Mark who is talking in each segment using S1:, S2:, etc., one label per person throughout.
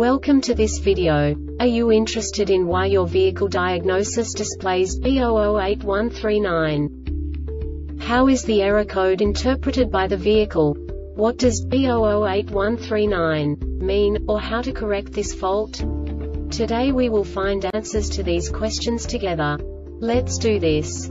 S1: Welcome to this video. Are you interested in why your vehicle diagnosis displays B008139? How is the error code interpreted by the vehicle? What does B008139 mean, or how to correct this fault? Today we will find answers to these questions together. Let's do this.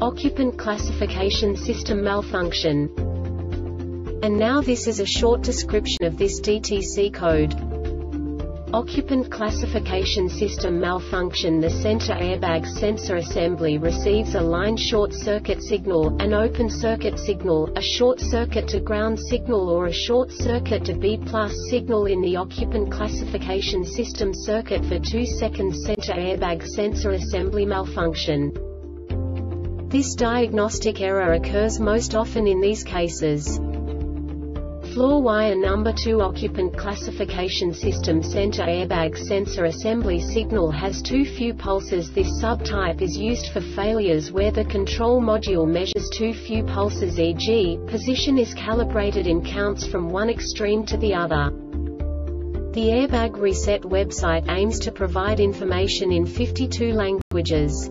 S1: Occupant Classification System Malfunction. And now this is a short description of this DTC code. Occupant Classification System Malfunction The center airbag sensor assembly receives a line short circuit signal, an open circuit signal, a short circuit to ground signal or a short circuit to B plus signal in the occupant classification system circuit for 2 seconds center airbag sensor assembly malfunction. This diagnostic error occurs most often in these cases. Floor wire number 2 occupant classification system center airbag sensor assembly signal has too few pulses This subtype is used for failures where the control module measures too few pulses e.g., position is calibrated in counts from one extreme to the other. The Airbag Reset website aims to provide information in 52 languages.